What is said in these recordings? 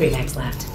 Three mags left.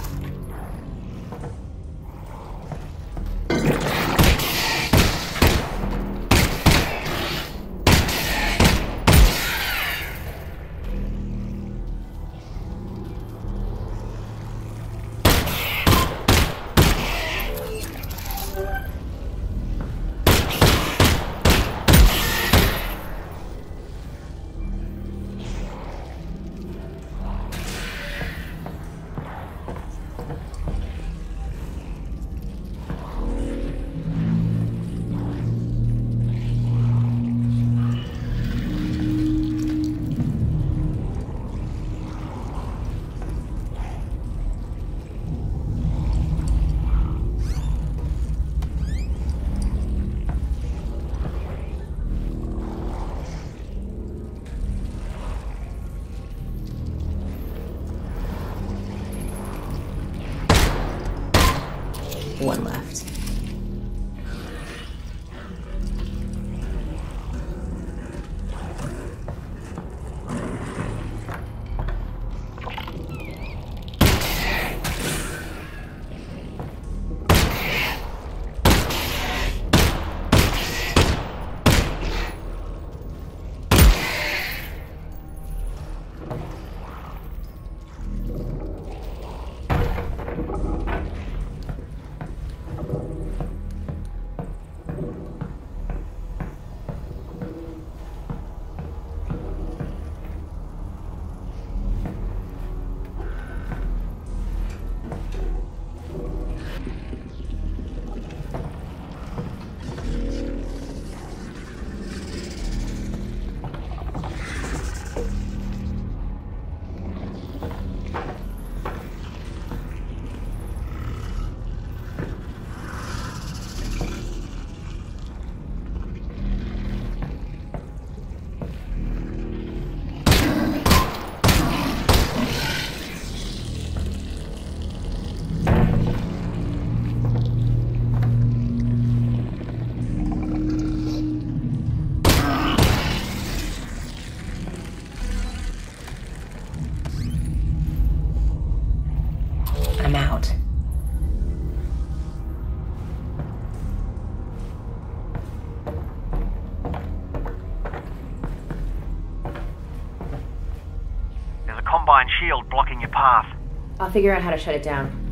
Figure out how to shut it down.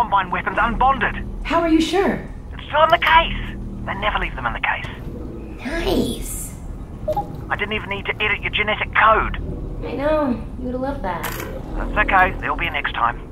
Combine weapon's unbonded. How are you sure? It's still in the case. They never leave them in the case. Nice. I didn't even need to edit your genetic code. I know. You would have loved that. That's okay. There'll be a next time.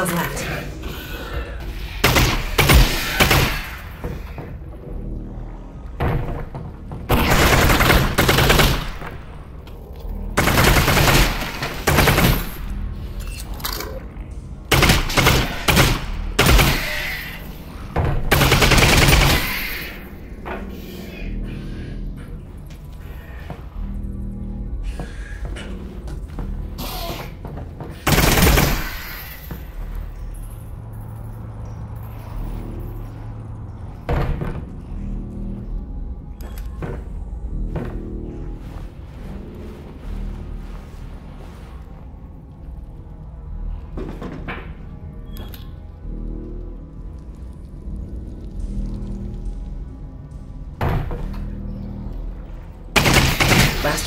Cells left.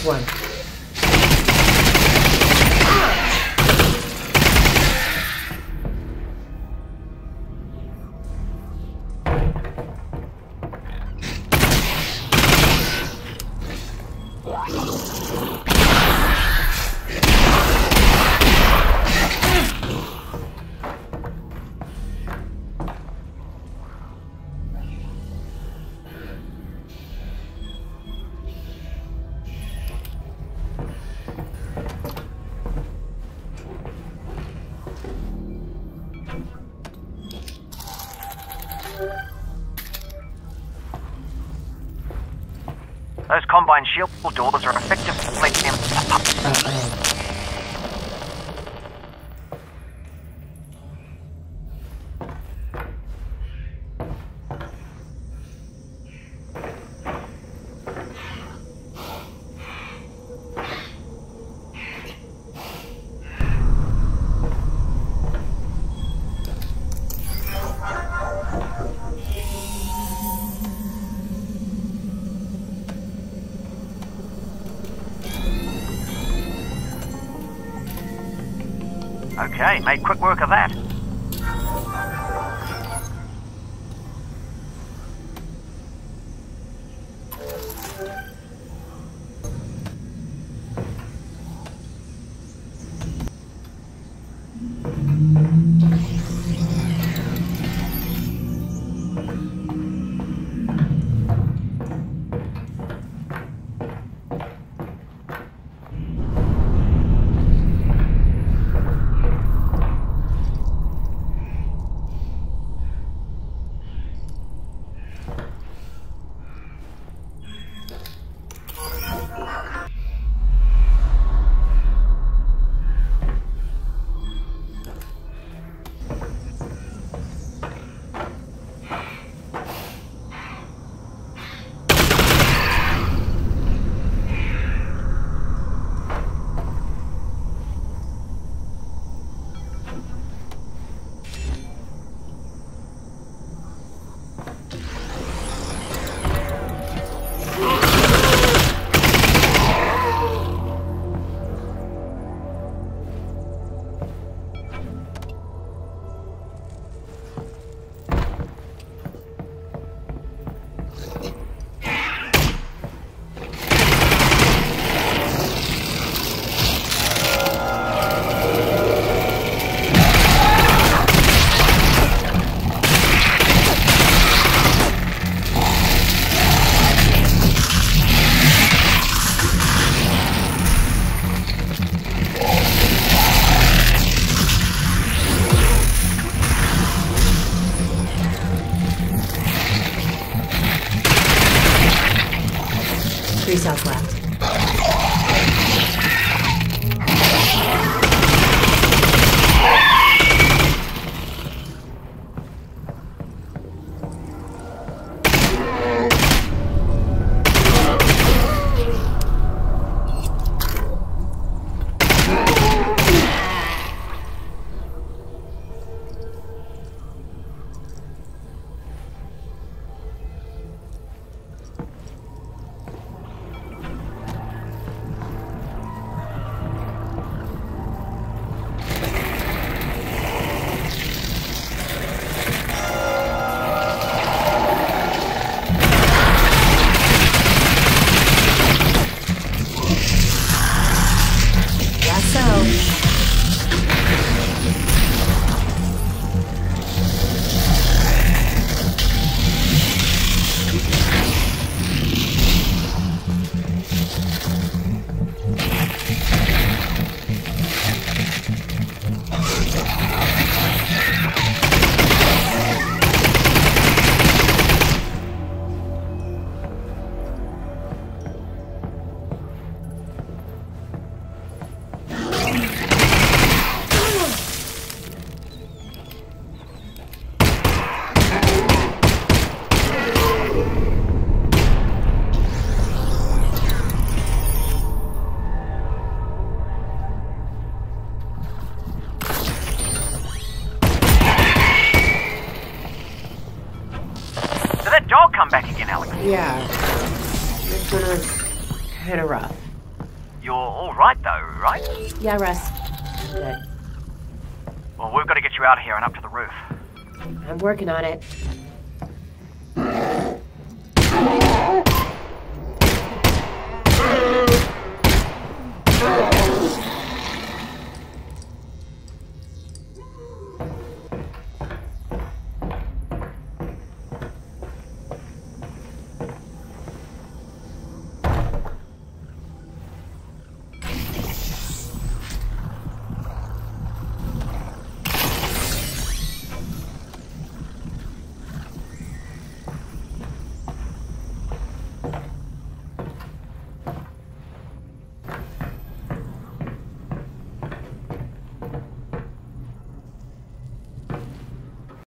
One. and shield doors are effective. Okay, made quick work of that. working on it.